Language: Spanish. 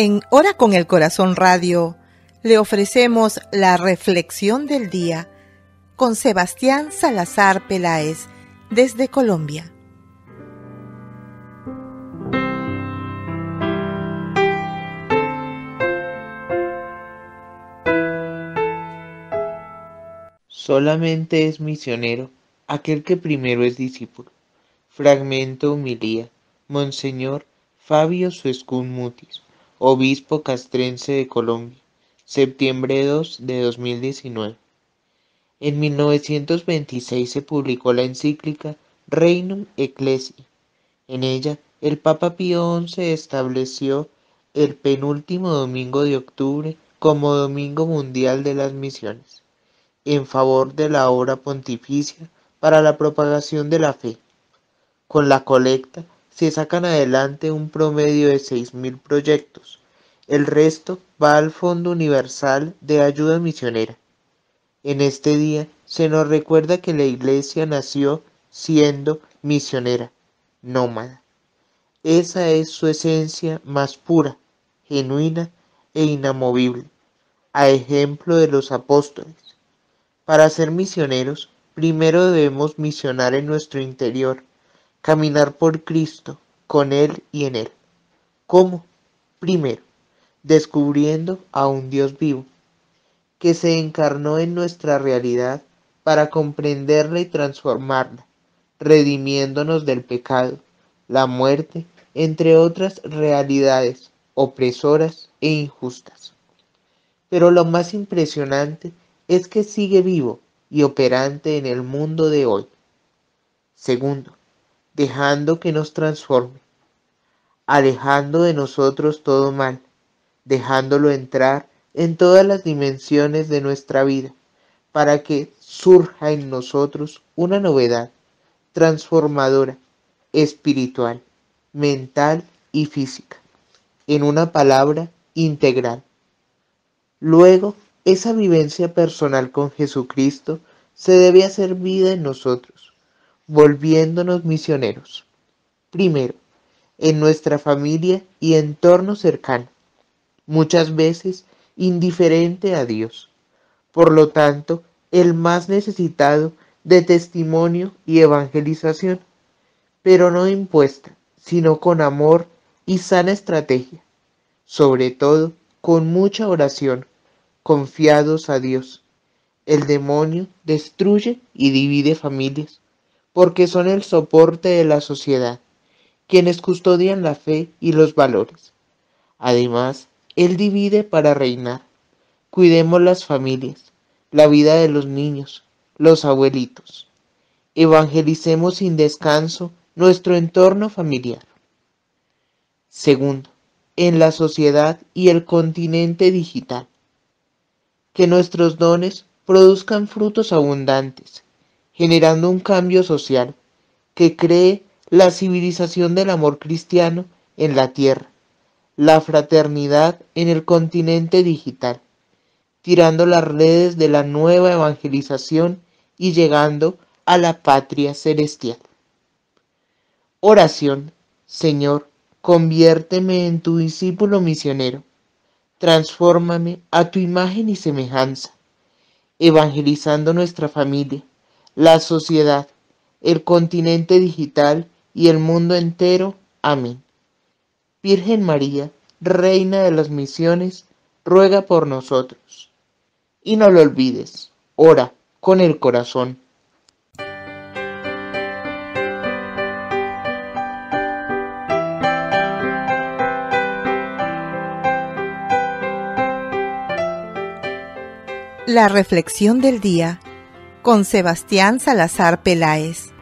En Hora con el Corazón Radio le ofrecemos la reflexión del día con Sebastián Salazar Peláez desde Colombia. Solamente es misionero aquel que primero es discípulo. Fragmento humilía. Monseñor Fabio Suescún Mutis, obispo castrense de Colombia, septiembre 2 de 2019. En 1926 se publicó la encíclica Reinum Ecclesiae. En ella, el Papa Pío XI estableció el penúltimo domingo de octubre como Domingo Mundial de las Misiones, en favor de la obra pontificia para la propagación de la fe. Con la colecta se sacan adelante un promedio de 6.000 proyectos. El resto va al Fondo Universal de Ayuda Misionera. En este día se nos recuerda que la Iglesia nació siendo misionera, nómada. Esa es su esencia más pura, genuina e inamovible, a ejemplo de los apóstoles. Para ser misioneros, primero debemos misionar en nuestro interior, Caminar por Cristo, con Él y en Él. ¿Cómo? Primero, descubriendo a un Dios vivo, que se encarnó en nuestra realidad para comprenderla y transformarla, redimiéndonos del pecado, la muerte, entre otras realidades opresoras e injustas. Pero lo más impresionante es que sigue vivo y operante en el mundo de hoy. Segundo, dejando que nos transforme, alejando de nosotros todo mal, dejándolo entrar en todas las dimensiones de nuestra vida, para que surja en nosotros una novedad transformadora, espiritual, mental y física, en una palabra integral. Luego, esa vivencia personal con Jesucristo se debe hacer vida en nosotros volviéndonos misioneros. Primero, en nuestra familia y entorno cercano, muchas veces indiferente a Dios. Por lo tanto, el más necesitado de testimonio y evangelización, pero no impuesta, sino con amor y sana estrategia, sobre todo con mucha oración, confiados a Dios. El demonio destruye y divide familias porque son el soporte de la sociedad, quienes custodian la fe y los valores. Además, Él divide para reinar. Cuidemos las familias, la vida de los niños, los abuelitos. Evangelicemos sin descanso nuestro entorno familiar. Segundo, en la sociedad y el continente digital. Que nuestros dones produzcan frutos abundantes generando un cambio social que cree la civilización del amor cristiano en la tierra, la fraternidad en el continente digital, tirando las redes de la nueva evangelización y llegando a la patria celestial. Oración, Señor, conviérteme en tu discípulo misionero, transfórmame a tu imagen y semejanza, evangelizando nuestra familia, la sociedad, el continente digital y el mundo entero. Amén. Virgen María, Reina de las Misiones, ruega por nosotros. Y no lo olvides, ora con el corazón. La reflexión del día con Sebastián Salazar Peláez.